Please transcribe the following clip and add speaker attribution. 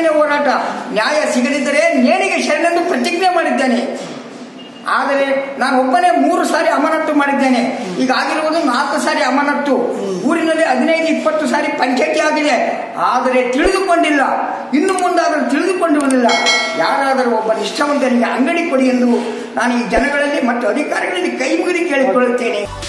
Speaker 1: ನ್ಯಾಯಕ್ಕಾಗಿಯೇ ಹೋರಾಟ. ನ್ಯಾಯ ಸಿಗದಿದ್ದರೆ ನೇಣಿಗೆ ಶರಣೆಂದು ಪ್ರತಿಜ್ಞೆ ಮಾಡಿದ್ದೇನೆ. ಆದರೆ ನಾನು ಒಬ್ಬನೇ ಮೂರು ಸಾರಿ ಅಮಾನತ್ತು ಮಾಡಿದ್ದೇನೆ. ಈಗ ಆಗಿರುವುದು ನಾಲ್ಕು ಸಾರಿ ಅಮಾನತ್ತು. ಊರಿನಲ್ಲಿ ಹದಿನೈದು, ಇಪ್ಪತ್ತು ಸಾರಿ ಪಂಚಾಯತಿ ಆಗಿದೆ. ಆದರೆ ತಿಳಿದುಕೊಂಡಿಲ್ಲ. ಇನ್ನು ಮುಂದಾದರೂ ತಿಳಿದುಕೊಂಡಿರುವುದಿಲ್ಲ. ಯಾರಾದರೂ ಒಬ್ಬ ನಿಷ್ಠಾವಂತನಿಗೆ ಅಂಗಡಿ ಕೊಡಿ ಎಂದು ನಾನು ಈ ಜನಗಳಲ್ಲಿ ಮತ್ತು ಅಧಿಕಾರಿಗಳಲ್ಲಿ ಕೈ ಮುಗಿದು ಕೇಳಿಕೊಳ್ಳುತ್ತೇನೆ.